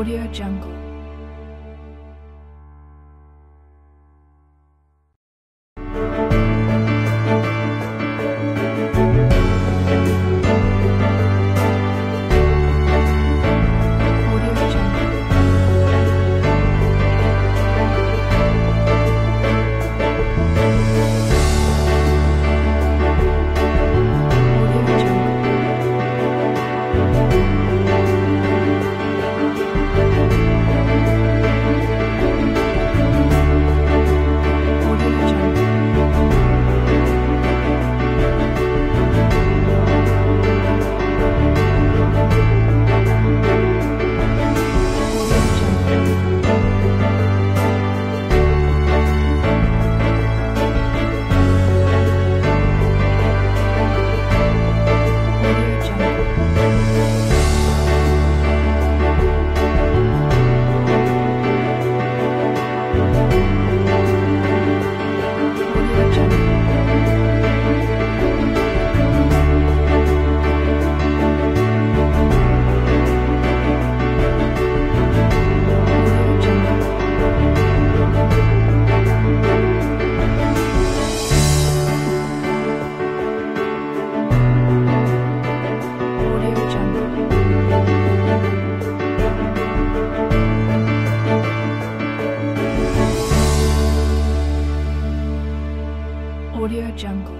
Audio Jungle. Audio Jungle.